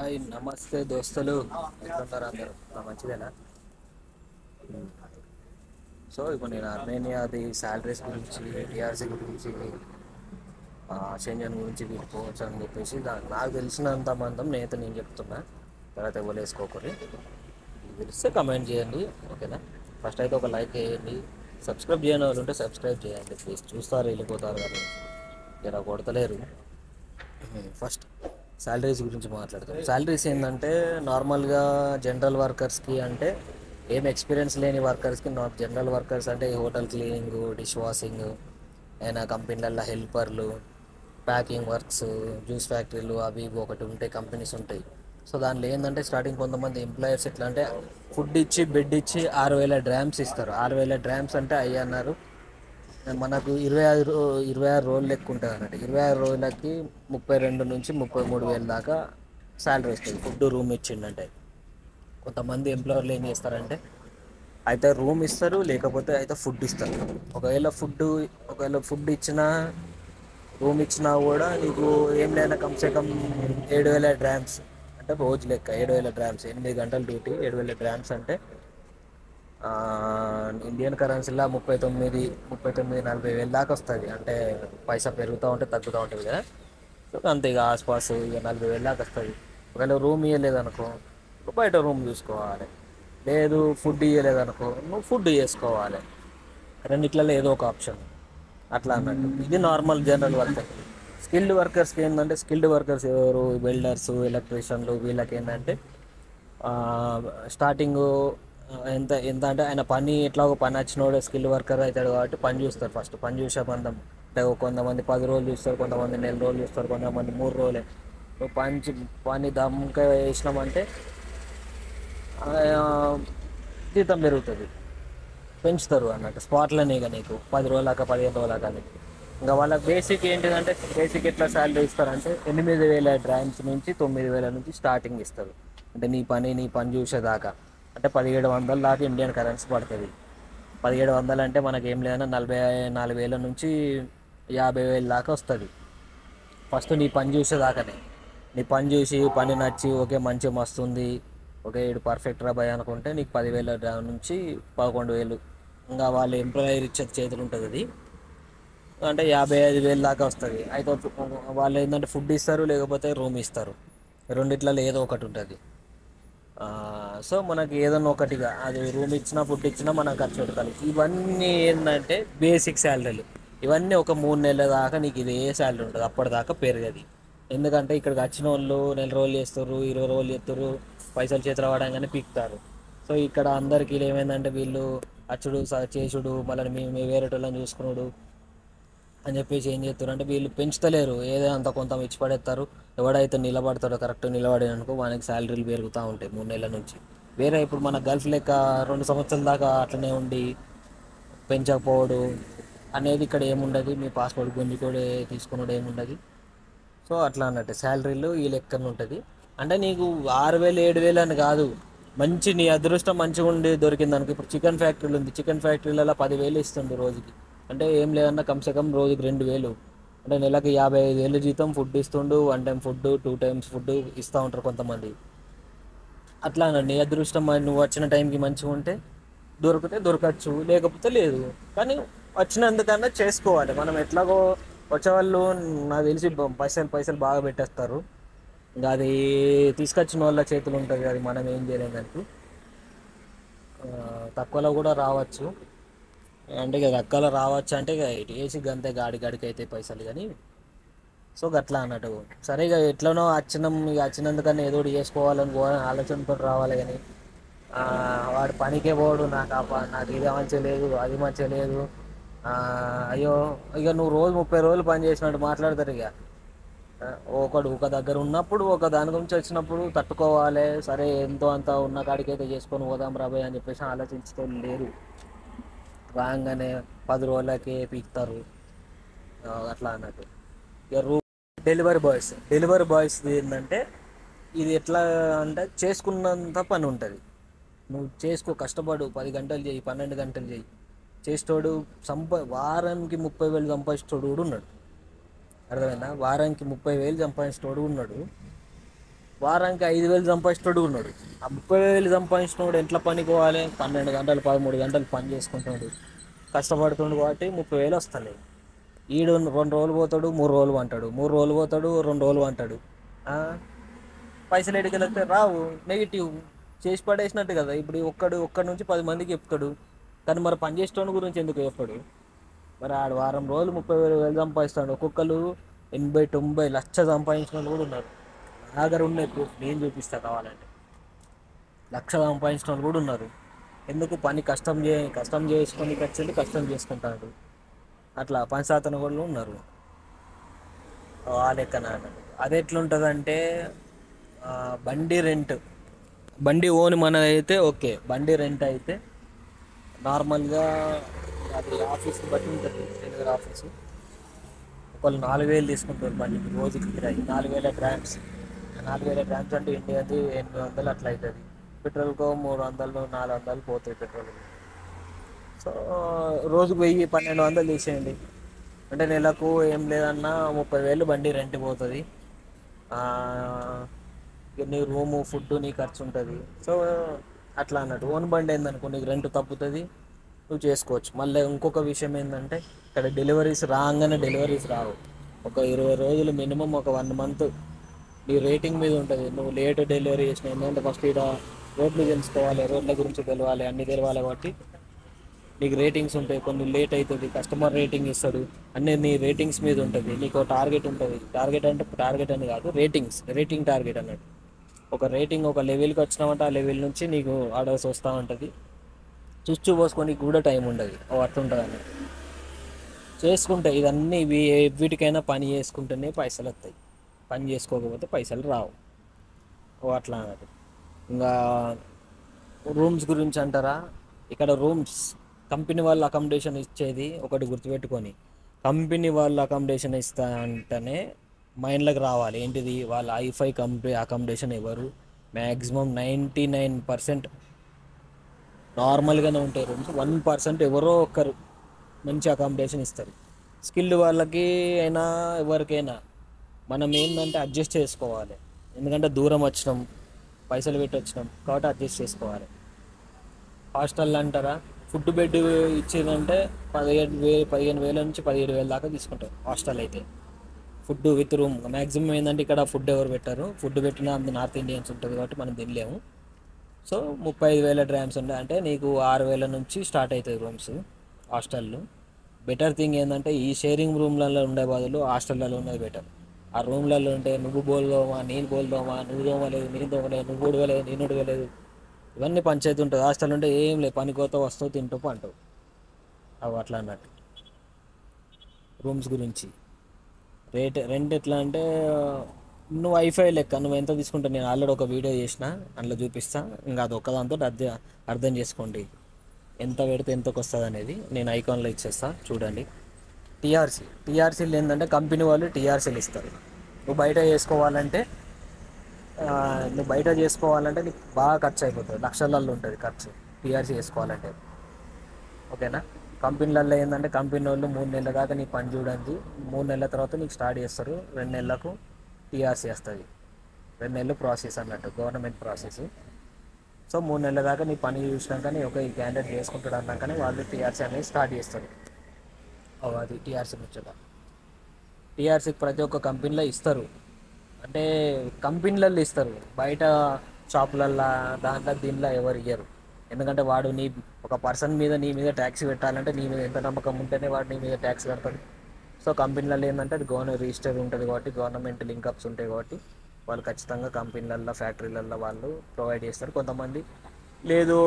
Hi నమస్తే దోస్తులు. ఎట్లున్నారు అందరూ? మంచిదేనా? సో ఇప్పుడు నేను అర్మేనియాది శాలరీస్ గురించి టీఆర్సీ గురించి ఆ, షెంజన్ గురించి వీడుకోవచ్చు అని చెప్పేసి దా- నాకు తెలిసినంత మందం నేత నేను చెప్తున్నా. తర్వాత ఎవరు వేసుకోకూడదు తెలిస్తే కమెంట్ చేయండి ఓకేనా? ఫస్ట్ అయితే ఒక లైక్ చేయండి సబ్స్క్రైబ్ చేయని వాళ్ళు ఉంటే సబ్స్క్రైబ్ చేయండి ప్లీజ్ చూస్తారు వెళ్ళిపోతారు కానీ ఇలా కొడతలేరు. ఫస్ట్ శాలరీస్ గురించి మాట్లాడతాం శాలరీస్ ఏంటంటే నార్మల్గా జనరల్ వర్కర్స్కి అంటే ఏం ఎక్స్పీరియన్స్ లేని వర్కర్స్కి నాట్ జనరల్ వర్కర్స్ అంటే హోటల్ క్లీనింగ్ డిష్ వాషింగ్ అయినా కంపెనీలలో హెల్పర్లు ప్యాకింగ్ వర్క్స్ జ్యూస్ ఫ్యాక్టరీలు అవి ఇవి ఒకటి ఉంటాయి కంపెనీస్ ఉంటాయి. సో దాంట్లో ఏంటంటే స్టార్టింగ్ కొంతమంది ఎంప్లాయర్స్ ఎట్లా అంటే ఫుడ్ ఇచ్చి బెడ్ ఇచ్చి ఆరు వేల డ్రామ్స్ ఇస్తారు. ఆరు వేల డ్రామ్స్ అంటే అయ్యి అన్నారు. మనకు ఇరవై ఆరు రో- ఇరవై ఆరు రోజులు లెక్క ఉంటుంది అన్నట్టు. ఇరవై ఆరు రోజులకి ముప్పై రెండు నుంచి ముప్పై మూడు వేల దాకా శాలరీ వస్తుంది. ఫుడ్ రూమ్ ఇచ్చిండంటే. కొంతమంది ఎంప్లాయర్లు ఏం చేస్తారంటే అయితే రూమ్ ఇస్తారు లేకపోతే అయితే ఫుడ్ ఇస్తారు. ఒకవేళ ఫుడ్ ఒకవేళ ఫుడ్ ఇచ్చినా రూమ్ ఇచ్చినా కూడా నీకు ఏం లేదా కమ్సే కమ్ ఏడు వేల డ్రామ్స్ అంటే రోజు లెక్క ఏడు వేల డ్రామ్స్ ఎనిమిది గంటల డ్యూటీ ఏడు వేల డ్రామ్స్ అంటే ఇండియన్ కరెన్సీలో ముప్పై తొమ్మిది ముప్పై తొమ్మిది నలభై వేలు దాకా వస్తుంది. అంటే పైసా పెరుగుతూ ఉంటే తగ్గుతూ ఉంటుంది కదా. సో అంతే ఇక ఆస్పాస్ ఇక నలభై వేలు దాకా వస్తుంది. ఒకవేళ రూమ్ ఇవ్వలేదనుకో నువ్వు బయట రూమ్ చూసుకోవాలి. లేదు ఫుడ్ ఇవ్వలేదనుకో నువ్వు ఫుడ్ చేసుకోవాలి. రెండిట్లలో ఏదో ఒక ఆప్షన్. అట్లా అన్నట్టు. ఇది నార్మల్ జనరల్ వర్కర్ స్కిల్డ్ వర్కర్స్కి ఏంటంటే స్కిల్డ్ వర్కర్స్ ఎవరు? వెల్డర్స్ ఎలక్ట్రీషియన్లు వీళ్ళకి ఏంటంటే స్టార్టింగ్ ఎంత ఎంత అంటే ఆయన పని ఎట్లా ఒక పని వచ్చినోడు స్కిల్ వర్కర్ అవుతాడు కాబట్టి పని చూస్తారు ఫస్ట్. పని చూసే మందం అంటే కొంతమంది పది రోజులు చూస్తారు కొంతమంది నెల రోజులు చూస్తారు కొంతమంది మూడు రోజులే. పని పని దమ్ముగా వేసినామంటే జీతం పెరుగుతుంది. పెంచుతారు అన్నట్టు. స్పాట్లోనే ఇక నీకు. పది రోజులాక పదిహేను రోజులాక నీకు ఇంకా వాళ్ళకి బేసిక్ ఏంటిదంటే బేసిక్ ఎట్లా శాలరీ ఇస్తారంటే ఎనిమిది వేల డ్రామ్స్ నుంచి తొమ్మిది వేల నుంచి స్టార్టింగ్ ఇస్తారు. అంటే నీ పని నీ పని చూసేదాకా. అంటే పదిహేడు వందల దాకా ఇండియన్ కరెన్సీ పడుతుంది. పదిహేడు వందలు అంటే మనకి ఏం లేదన్నా నలభై నాలుగు వేల నుంచి యాభై వేల దాకా వస్తుంది. ఫస్ట్ నీ పని చూసేదాకానే. నీ పని చూసి పని నచ్చి ఓకే మంచి మస్తుంది ఓకే ఇటు పర్ఫెక్ట్ రా అనుకుంటే నీకు పదివేల నుంచి పదకొండు వేలు. ఇంకా వాళ్ళు ఎంప్లాయర్ ఇచ్చే చేతులు ఉంటుంది అది. అంటే యాభై ఐదు వేలు దాకా వస్తుంది. అయితే వాళ్ళు ఏంటంటే ఫుడ్ ఇస్తారు లేకపోతే రూమ్ ఇస్తారు. రెండిట్లలో ఏదో ఒకటి ఉంటుంది. సో మనకి ఏదన్నా ఒకటిగా అది రూమ్ ఇచ్చినా ఫుడ్ ఇచ్చినా మనం ఖర్చు పెట్టాలి ఇవన్నీ ఏంటంటే బేసిక్ శాలరీలు ఇవన్నీ ఒక మూడు నెలల దాకా నీకు ఇదే శాలరీ ఉంటుంది. అప్పటిదాకా పెరగది. ఎందుకంటే ఇక్కడికి వచ్చిన వాళ్ళు నెల రోజులు చేస్తారు ఇరవై రోజులు చేస్తారు పైసలు చేతులు పడంగానే పీకుతారు. సో ఇక్కడ అందరికీ ఏమైందంటే వీళ్ళు అచ్చుడు స- చేసుడు మళ్ళీ మేము వేరే వాళ్ళని చూసుకున్నాడు అని చెప్పేసి ఏం చేస్తారు అంటే వీళ్ళు పెంచుతలేరు. ఏదో అంత కొంత ఇచ్చి పడేస్తారు. ఎవడైతే నిలబడతాడో కరెక్ట్ నిలబడి అనుకో వానికి శాలరీలు పెరుగుతూ ఉంటాయి మూడు నెలల నుంచి. వేరే ఇప్పుడు మన గల్ఫ్ లెక్క రెండు సంవత్సరాల దాకా అట్లనే ఉండి పెంచకపోవడు అనేది ఇక్కడ ఏముండదు. మీ పాస్పోర్ట్ గుంజుకోడే తీసుకున్నాడు ఏముండదు. సో అట్లా అన్నట్టు శాలరీలు ఈ లెక్కన ఉంటుంది. అంటే నీకు ఆరు వేలు ఏడు వేలు అని కాదు. మంచి నీ అదృష్టం మంచిగా ఉండి దొరికింది అనుకో ఇప్పుడు చికెన్ ఫ్యాక్టరీలు ఉంది. చికెన్ ఫ్యాక్టరీలలో పదివేలు ఇస్తుండు రోజుకి. అంటే ఏం లేదన్నా కమ్సే కమ్ రోజుకి రెండు వేలు. అంటే నెలకి యాభై ఐదు వేలు జీతం ఫుడ్ ఇస్తుండు one time food two times food ఇస్తూ ఉంటారు కొంతమంది. అట్లా నీ అదృష్టం నువ్వు వచ్చిన టైంకి మంచిగా ఉంటే దొరికితే దొరకచ్చు లేకపోతే లేదు. కానీ వచ్చినందుకన్నా చేసుకోవాలి. మనం ఎట్లాగో వచ్చేవాళ్ళు నాకు తెలిసి పైసలు పైసలు బాగా పెట్టేస్తారు. ఇంకా అది తీసుకొచ్చిన వాళ్ళ చేతులు ఉంటుంది అది మనం ఏం చేయలేం దానికి. తక్కువలో కూడా రావచ్చు. అంటే ఇక తక్కువలో రావచ్చు అంటే ఇక ఇటు వేసి గంతే గాడి గాడికి అయితే పైసలు కానీ. సో గట్లా అన్నట్టు. సరే ఇక ఎట్లనో వచ్చినాం ఇక వచ్చినందుకన్నా ఏదో ఒకటి చేసుకోవాలని పో ఆలోచనతో రావాలి కానీ వాడు పనికే పోడు నాకు ఆ నాకు ఇది మంచిగా లేదు అది మంచిగా లేదు. అయ్యో ఇక నువ్వు రోజు ముప్పై రోజులు పని చేసినట్టు మాట్లాడతారు ఇక. ఒకడు ఒక దగ్గర ఉన్నప్పుడు ఒక దాని గురించి వచ్చినప్పుడు తట్టుకోవాలి. సరే ఎంతో అంత ఉన్న కాడికైతే చేసుకొని పోదాం రాబోయ్ అని చెప్పేసి ఆలోచించే లేరు రాగానే పది రోజులకే పీకుతారు. అట్లా అన్నట్టు. ఇక రూ డెలివరీ బాయ్స్ డెలివరీ బాయ్స్ ఏంటంటే ఇది ఎట్లా అంటే చేసుకున్నంత పని ఉంటుంది. నువ్వు చేసుకో కష్టపడు పది గంటలు చేయి పన్నెండు గంటలు చేయి. చేసేటోడు సంప వారానికి ముప్పై వేలు సంపాదించేటోడు కూడా ఉన్నాడు. అర్థమైందా? వారానికి ముప్పై వేలు సంపాదించేటోడు ఉన్నాడు. వారానికి ఐదు వేలు సంపాదించినోడు ఉన్నాడు. ఆ ముప్పై వేలు సంపాదించినోడు ఎట్లా పనికి పోవాలి? పన్నెండు గంటలు పదమూడు గంటలు పని చేసుకుంటున్నాడు. కష్టపడుతుండు కాబట్టి ముప్పై వేలు వస్తాయి ఈడు రెండు రోజులు పోతాడు మూడు రోజులు అంటాడు మూడు రోజులు పోతాడు రెండు రోజులు అంటాడు పైసలు ఎడికెళ్తే రావు నెగిటివ్ చేసి పడేసినట్టు కదా. ఇప్పుడు ఒక్కడు ఒక్కడి నుంచి పది మందికి చెప్తాడు. కానీ మరి పని చేసేటోని గురించి ఎందుకు చెప్పాడు? మరి ఆడు వారం రోజులు ముప్పై వేలు వేలు సంపాదిస్తాడు. ఒక్కొక్కరు ఎనభై తొంభై లక్ష సంపాదించిన వాళ్ళు కూడా ఉన్నారు. నా దగ్గర ఉన్నాయి ప్రూఫ్ నేను చూపిస్తా కావాలంటే. లక్ష సంపాదించిన వాళ్ళు కూడా ఉన్నారు. ఎందుకు పని కష్టం చే కష్టం చేసుకొని వచ్చింది కష్టం చేసుకుంటాడు. అట్లా పని శాతం వాళ్ళు ఉన్నారు. ఆ లెక్కన అది ఎట్లుంటుందంటే బండి రెంట్. బండి ఓన్ మన అయితే ఓకే. బండి రెంట్ అయితే నార్మల్గా అది ఆఫీస్ని బట్టి ఉంటుంది. Delivery office. ఒకళ్ళు నాలుగు వేలు తీసుకుంటారు బండికి రోజుకి కిరాయి. నాలుగు వేల గ్రామ్స్. నాలుగు వేల గ్రామ్స్ అంటే ఇండియాది ఎనిమిది వందలు అట్లా అవుతుంది పెట్రోల్కో మూడు వందలు నాలుగు వందలు పోతాయి పెట్రోల్. సో రోజుకు వెయ్యి పన్నెండు వందలు తీసేయండి. అంటే నెలకు ఏం లేదన్నా ముప్పై వేలు బండి రెంట్ పోతుంది. నీ రూము ఫుడ్ నీ ఖర్చు ఉంటుంది. సో అట్లా అన్నట్టు. ఓన్ బండి ఏందనుకో నీకు రెంట్ తప్పుతుంది నువ్వు చేసుకోవచ్చు. మళ్ళీ ఇంకొక విషయం ఏంటంటే ఇక్కడ డెలివరీస్ రాగానే డెలివరీస్ రావు. ఒక ఇరవై రోజులు మినిమం ఒక వన్ మంత్ నీ రేటింగ్ మీద ఉంటుంది. నువ్వు లేట్ డెలివరీ చేసిన ఎందుకంటే ఫస్ట్ ఇక్కడ రోడ్లు తెలుసుకోవాలి రోడ్ల గురించి తెలవాలి అన్నీ తెలవాలి కాబట్టి నీకు రేటింగ్స్ ఉంటాయి. కొన్ని లేట్ అవుతుంది కస్టమర్ రేటింగ్ ఇస్తాడు. అన్నీ నీ రేటింగ్స్ మీద ఉంటుంది. నీకు టార్గెట్ ఉంటుంది. టార్గెట్ అంటే టార్గెట్ అని కాదు రేటింగ్స్ రేటింగ్ టార్గెట్ అన్నట్టు. ఒక రేటింగ్ ఒక లెవెల్కి వచ్చినామంటే ఆ లెవెల్ నుంచి నీకు ఆర్డర్స్ వస్తూ ఉంటుంది. చుచ్చు పోసుకొని కూడా టైం ఉండదు. అట్లుంటుంది అన్నట్టు. చేసుకుంటే ఇవన్నీ వీటికైనా పని చేసుకుంటేనే పైసలు వస్తాయి. పని చేసుకోకపోతే పైసలు రావు. అట్లా అన్నది. ఇంకా రూమ్స్ గురించి అంటారా? ఇక్కడ రూమ్స్ కంపెనీ వాళ్ళు అకామిడేషన్ ఇచ్చేది ఒకటి గుర్తుపెట్టుకొని. కంపెనీ వాళ్ళు అకామిడేషన్ ఇస్తా అంటేనే మైండ్లోకి రావాలి. ఏంటిది? వాళ్ళ ఐఫై కంపెనీ అకామిడేషన్ ఇవ్వరు మ్యాక్సిమం నైంటీ నైన్ పర్సెంట్ నార్మల్గానే ఉంటాయి రూమ్స్. వన్ పర్సెంట్ ఎవరో ఒకరు మంచి అకామిడేషన్ ఇస్తారు. స్కిల్డ్ వాళ్ళకి అయినా ఎవరికైనా మనం ఏంటంటే అడ్జస్ట్ చేసుకోవాలి. ఎందుకంటే దూరం వచ్చినాం పైసలు పెట్టి వచ్చినాం కాబట్టి అడ్జస్ట్ చేసుకోవాలి. హాస్టల్ అంటారా? ఫుడ్ బెడ్ ఇచ్చిందంటే పదిహేడు వేలు పదిహేను వేల నుంచి పదిహేడు వేల దాకా తీసుకుంటారు హాస్టల్ అయితే. Food with room. మ్యాక్సిమం ఏంటంటే ఇక్కడ ఫుడ్ ఎవరు పెట్టారు? ఫుడ్ పెట్టినా అంత నార్త్ ఇండియన్స్ ఉంటుంది కాబట్టి మనం తినలేము. సో ముప్పై ఐదు వేల డ్రామ్స్ ఉంటాయి అంటే నీకు ఆరు వేల నుంచి స్టార్ట్ అవుతాయి రూమ్స్ హాస్టల్లో బెటర్ థింగ్ ఏంటంటే ఈ షేరింగ్ రూమ్లలో ఉండే బదులు హాస్టల్లో ఉన్నది బెటర్. ఆ రూమ్లలో ఉంటే నువ్వు బోల్దోమా నేను బోల్దోమా నువ్వు దోమలేదు నేను దోమలేదు నువ్వు ఉడవలేదు నేను ఉడవలేదు ఇవన్నీ పంచాయతీ ఉంటుంది హాస్టల్ ఉంటే ఏం లేదు. పనికోత వస్తావు తింటూ పంటావు. అవి అట్లా అన్నట్టు. రూమ్స్ గురించి. రేట్ రెంట్ ఎట్లా అంటే నువ్వు వైఫై లెక్క నువ్వు ఎంత తీసుకుంటావు? నేను ఆల్రెడీ ఒక వీడియో చేసిన. అందులో చూపిస్తా. ఇంకా అది ఒక్కదాంతో అర్థం అర్థం చేసుకోండి. ఎంత పెడితే ఎంతకు వస్తుంది అనేది నేను ఐకాన్లో ఇచ్చేస్తా. చూడండి. టీఆర్సీ. టీఆర్సీలు ఏంటంటే కంపెనీ వాళ్ళు టీఆర్సీలు ఇస్తారు. నువ్వు బయట చేసుకోవాలంటే నువ్వు బయట చేసుకోవాలంటే నీకు బాగా ఖర్చు అయిపోతుంది. లక్షలలో ఉంటుంది ఖర్చు టీఆర్సీ చేసుకోవాలంటే. ఓకేనా? కంపెనీలలో ఏంటంటే కంపెనీ వాళ్ళు మూడు నెలల దాకా నీ పని చూడండి. మూడు నెలల తర్వాత నీకు స్టార్ట్ చేస్తారు. రెండు నెలలకు టీఆర్సీ వస్తుంది. రెండు నెలలు ప్రాసెస్ అన్నట్టు గవర్నమెంట్ ప్రాసెస్. సో మూడు నెలల దాకా నీ పని చూసినాకనే ఒక ఈ క్యాండిడేట్ చేసుకుంటాడు అన్నాకనే వాళ్ళు టీఆర్సీ అనేది స్టార్ట్ చేస్తారు. అది టీఆర్సీ ముచ్చట. టీఆర్సీకి ప్రతి ఒక్క కంపెనీలో ఇస్తారు. అంటే కంపెనీలలో ఇస్తారు. బయట షాపులల్లో దాంట్లో దీనిలో ఎవరు ఇయ్యరు. ఎందుకంటే వాడు నీ ఒక పర్సన్ మీద నీ మీద ట్యాక్స్ పెట్టాలంటే నీ మీద ఎంత నమ్మకం ఉంటేనే వాడు నీ మీద ట్యాక్స్ కడతాడు. సో కంపెనీలలో ఏంటంటే అది గవర్నమెంట్ రిజిస్టర్ ఉంటుంది కాబట్టి గవర్నమెంట్ లింకప్స్ ఉంటాయి కాబట్టి వాళ్ళు ఖచ్చితంగా కంపెనీలల్లో ఫ్యాక్టరీలల్లో వాళ్ళు ప్రొవైడ్ చేస్తారు. కొంతమంది లేదు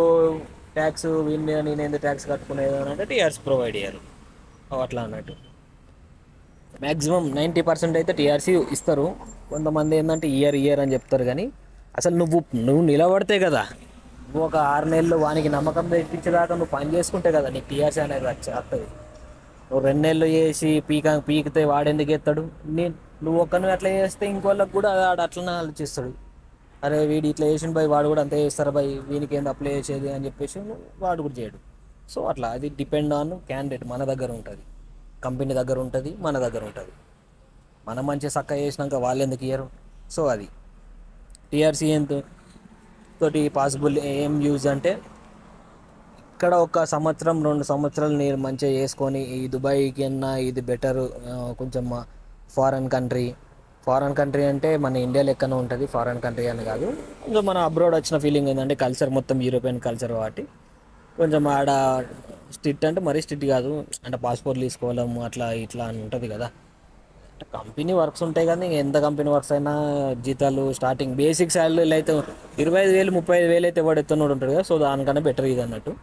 ట్యాక్స్ వీళ్ళ మీద నేను ఎందుకు ట్యాక్స్ కట్టుకునేది అని అంటే టీఆర్స్ ప్రొవైడ్ చేయరు. అట్లా అన్నట్టు. మ్యాక్సిమం నైంటీ పర్సెంట్ అయితే టీఆర్సీ ఇస్తారు. కొంతమంది ఏంటంటే ఇయర్ ఇయర్ అని చెప్తారు కానీ అసలు నువ్వు నువ్వు నిలబడితే కదా నువ్వు ఒక ఆరు నెలలు వానికి నమ్మకం తెప్పించేదాకా నువ్వు పని చేసుకుంటే కదా నీకు టీఆర్సీ అనేది వస్తుంది నువ్వు రెండు నెలలు చేసి పీక పీకితే వాడెందుకు ఎత్తాడు నేను నువ్వు ఒక్కను అట్లా చేస్తే ఇంకోళ్ళకి కూడా వాడు అట్లనే ఆలోచిస్తాడు. అరే వీడు ఇట్లా చేసిన బై వాడు కూడా అంతే చేస్తారు బై వీనికి ఏంది అప్లై చేసేది అని చెప్పేసి వాడు కూడా చేయడు. సో అట్లా అది డిపెండ్ ఆన్ క్యాండిడేట్ మన దగ్గర ఉంటుంది. కంపెనీ దగ్గర ఉంటుంది మన దగ్గర ఉంటుంది. మనం మంచి సక్క చేసినాక వాళ్ళు ఎందుకు ఇయ్యరు? సో అది. టీఆర్సీ ఎంత తోటి పాసిబుల్ ఏం యూజ్ అంటే ఇక్కడ ఒక సంవత్సరం రెండు సంవత్సరాలు నేను మంచిగా చేసుకొని ఈ దుబాయ్ కన్నా ఇది బెటర్ కొంచెం ఫారెన్ కంట్రీ ఫారెన్ కంట్రీ అంటే మన ఇండియా లెక్కన ఉంటుంది ఫారెన్ కంట్రీ అని కాదు. కొంచెం మన అబ్రాడ్ వచ్చిన ఫీలింగ్ ఏంటంటే కల్చర్ మొత్తం యూరోపియన్ కల్చర్ కాబట్టి. కొంచెం ఆడ స్టిట్ అంటే మరీ స్టిట్ కాదు. అంటే పాస్పోర్ట్లు తీసుకోవడం అట్లా ఇట్లా అని ఉంటుంది కదా. అంటే కంపెనీ వర్క్స్ ఉంటాయి కానీ ఎంత కంపెనీ వర్క్స్ అయినా జీతాలు స్టార్టింగ్ బేసిక్ శాలరీలు అయితే ఇరవై ఐదు వేలు ముప్పై ఐదు వేలు అయితే వాడు ఎత్తున్నాడు ఉంటాడు కదా. సో దానికన్నా బెటర్ ఇది అన్నట్టు.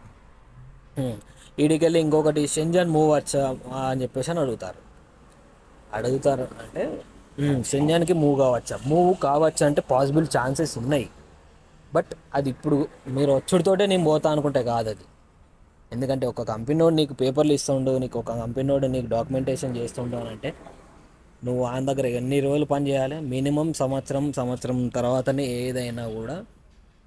ఈడికెళ్ళి ఇంకొకటి షెంజన్ మూవ్ వచ్చా అని చెప్పేసి అని అడుగుతారు. అడుగుతారు అంటే షెంజన్కి మూవ్ కావచ్చా? మూవ్ కావచ్చా అంటే పాసిబుల్ ఛాన్సెస్ ఉన్నాయి. బట్ అది ఇప్పుడు మీరు వచ్చుడితోటే నేను పోతా అనుకుంటే కాదు అది. ఎందుకంటే ఒక కంపెనీ వాడు నీకు పేపర్లు ఇస్తుండు నీకు ఒక కంపెనీ వాడు నీకు డాక్యుమెంటేషన్ చేస్తుండు అని అంటే నువ్వు ఆయన దగ్గర ఎన్ని రోజులు పని చేయాలి? మినిమం సంవత్సరం సంవత్సరం తర్వాతనే ఏదైనా కూడా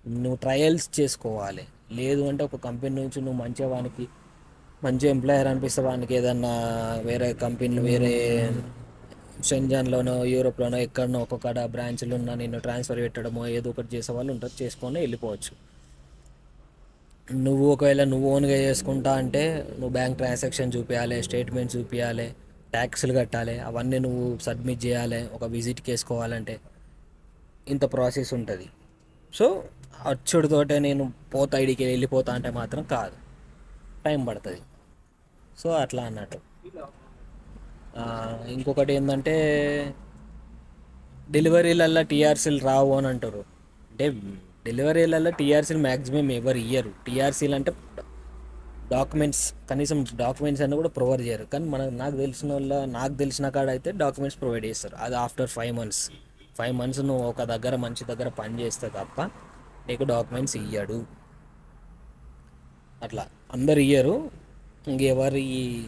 నువ్వు ట్రయల్స్ చేసుకోవాలి. లేదు అంటే ఒక కంపెనీ నుంచి నువ్వు మంచిగా వానికి మంచి ఎంప్లాయర్ అనిపిస్తే వానికి ఏదన్నా వేరే కంపెనీలు వేరే షెంజాన్లోనో యూరోప్లోనో ఎక్కడనో ఒక్కొక్కడ బ్రాంచ్లు ఉన్నా నిన్ను ట్రాన్స్ఫర్ పెట్టడమో ఏదో ఒకటి చేసే వాళ్ళు ఉంటారు. చేసుకొని వెళ్ళిపోవచ్చు. నువ్వు ఒకవేళ నువ్వు ఓన్గా చేసుకుంటా అంటే నువ్వు బ్యాంక్ ట్రాన్సాక్షన్ చూపించాలి స్టేట్మెంట్ చూపించాలి ట్యాక్స్లు కట్టాలి అవన్నీ నువ్వు సబ్మిట్ చేయాలి ఒక విజిట్కి వేసుకోవాలంటే ఇంత ప్రాసెస్ ఉంటుంది. సో అచ్చుడితోటే నేను పోతా ఐడికి వెళ్ళిపోతా అంటే మాత్రం కాదు. టైం పడుతుంది. సో అట్లా అన్నట్టు. ఇంకొకటి ఏంటంటే డెలివరీలల్లో టీఆర్సీలు రావు అని అంటారు. అంటే డెలివరీలలో టీఆర్సీలు మ్యాక్సిమం ఎవరు ఇయ్యరు. టీఆర్సీలు అంటే డాక్యుమెంట్స్ కనీసం డాక్యుమెంట్స్ అన్నీ కూడా ప్రొవైడ్ చేయరు. కానీ మనకు నాకు తెలిసిన వాళ్ళ నాకు తెలిసిన కాడ అయితే డాక్యుమెంట్స్ ప్రొవైడ్ చేస్తారు. అది after five months. Five months నువ్వు ఒక దగ్గర మంచి దగ్గర పని చేస్తే తప్ప నీకు డాక్యుమెంట్స్ ఇయ్యాడు. అట్లా. అందరు ఇయ్యరు. ఇంకెవరి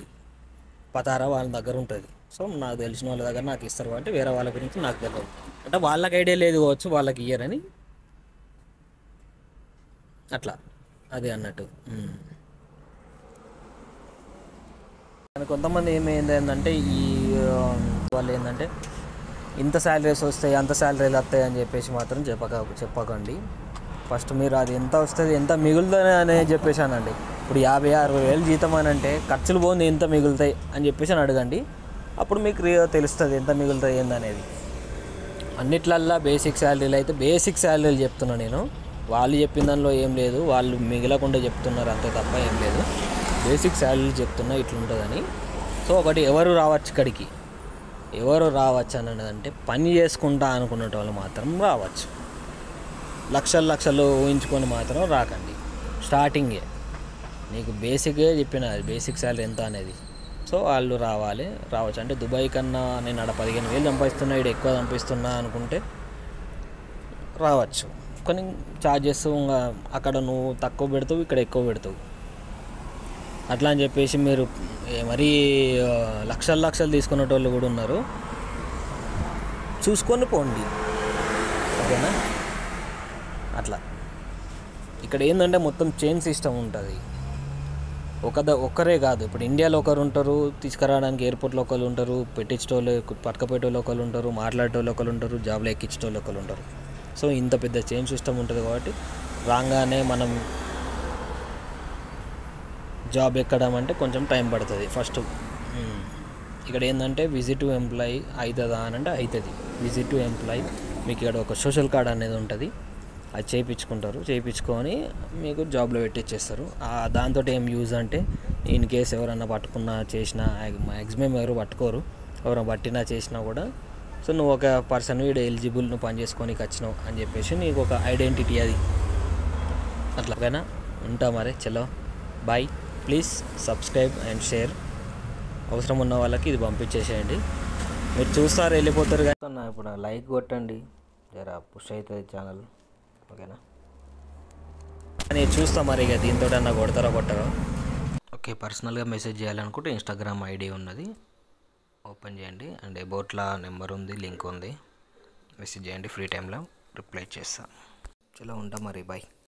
పతారా వాళ్ళ దగ్గర ఉంటుంది. సో నాకు తెలిసిన వాళ్ళ దగ్గర నాకు ఇస్తారు కాబట్టి వేరే వాళ్ళ గురించి నాకు తెలియదు అంటే వాళ్ళకి ఐడియా లేదు కావచ్చు వాళ్ళకి ఇయ్యరని. అట్లా. అది అన్నట్టు. కానీ కొంతమంది ఏమైంది ఏంటంటే ఈ వాళ్ళు ఏంటంటే ఇంత శాలరీస్ వస్తాయి అంత శాలరీలు వస్తాయి అని చెప్పేసి మాత్రం చెప్పక చెప్పకండి. ఫస్ట్ మీరు అది ఎంత వస్తుంది ఎంత మిగులుతుంది అని చెప్పేసానండి ఇప్పుడు యాభై అరవై వేలు జీతం అని అంటే ఖర్చులు పోంది ఎంత మిగులుతాయి అని చెప్పేసి అని అడగండి. అప్పుడు మీకు తెలుస్తుంది ఎంత మిగులుతుంది ఏందనేది. అన్నిట్లల్లా బేసిక్ శాలరీలు అయితే బేసిక్ శాలరీలు చెప్తున్నా నేను. వాళ్ళు చెప్పిన దానిలో ఏం లేదు వాళ్ళు మిగలకుండా చెప్తున్నారు అంతే తప్ప ఏం లేదు. బేసిక్ శాలరీలు చెప్తున్నా ఇట్లుంటుందని. సో ఒకటి ఎవరు రావచ్చు ఇక్కడికి? ఎవరు రావచ్చు అని అంటే పని చేసుకుంటా అనుకున్న వాళ్ళు మాత్రం రావచ్చు. లక్షలు లక్షలు ఊహించుకొని మాత్రం రాకండి. స్టార్టింగే. నీకు బేసిక్గా చెప్పిన బేసిక్ శాలరీ ఎంత అనేది. సో వాళ్ళు రావాలి రావచ్చు. అంటే దుబాయ్ కన్నా నేను ఆడ పదిహేను వేలు సంపాదిస్తున్నా ఇక్కడ ఎక్కువ సంపాదిస్తున్నా అనుకుంటే రావచ్చు. కొన్ని ఛార్జెస్ ఇంకా అక్కడ నువ్వు తక్కువ పెడతావు ఇక్కడ ఎక్కువ పెడతావు. అట్లా అని చెప్పేసి మీరు మరీ లక్షలు లక్షలు తీసుకునేటోళ్ళు కూడా ఉన్నారు. చూసుకొని పోండి. ఓకేనా? అట్లా. ఇక్కడ ఏంటంటే మొత్తం చైన్ సిస్టమ్ ఉంటుంది. ఒక ఒక్కరే కాదు. ఇప్పుడు ఇండియాలో ఒకరు ఉంటారు తీసుకురావడానికి ఎయిర్పోర్ట్లో ఒకరు ఉంటారు పెట్టించేటోళ్ళు పట్టుకపోయేటోళ్ళు ఒకరు ఉంటారు మాట్లాడేటోళ్ళు ఒకరు ఉంటారు జాబ్లో ఎక్కించేటోళ్ళు ఒకరు ఉంటారు. సో ఇంత పెద్ద చైన్ సిస్టమ్ ఉంటుంది కాబట్టి రాగానే మనం జాబ్ ఎక్కడం అంటే కొంచెం టైం పడుతుంది. ఫస్ట్ ఇక్కడ ఏంటంటే విజిట్ టు ఎంప్లాయీ అవుతుందా అని అంటే అవుతుంది విజిట్ టు ఎంప్లాయీ మీకు ఇక్కడ ఒక సోషల్ కార్డ్ అనేది ఉంటుంది. అది చేయించుకుంటారు. చేయించుకొని మీకు జాబ్లో పెట్టించేస్తారు దాంతో ఏం యూజ్ అంటే ఇన్ కేస్ ఎవరన్నా పట్టుకున్నా చేసినా మ్యాక్సిమం ఎవరు పట్టుకోరు. ఎవరైనా పట్టినా చేసినా కూడా సో నువ్వు ఒక పర్సన్ వీడు ఎలిజిబుల్ నువ్వు పని చేసుకోనికి వచ్చినావు అని చెప్పేసి నీకు ఒక ఐడెంటిటీ అది. అట్లా ఓకేనా ఉంటా మరి చలో. Bye please subscribe and share. అవసరం ఉన్న వాళ్ళకి ఇది పంపించేసేయండి. మీరు చూస్తారు వెళ్ళిపోతారు. కానీ ఇప్పుడు లైక్ కొట్టండి. జర పుష్ అవుతుంది ఛానల్. ఓకేనా? నేను చూస్తా మరి ఇక దీంతో అన్న కొడతారో కొట్టారో. ఓకే పర్సనల్గా మెసేజ్ చేయాలనుకుంటే ఇన్స్టాగ్రామ్ ఐడి ఉన్నది. ఓపెన్ చేయండి. అండ్ అబౌట్లా నెంబర్ ఉంది లింక్ ఉంది. మెసేజ్ చేయండి ఫ్రీ టైంలో రిప్లై చేస్తా. చలో ఉంటా మరి బాయ్.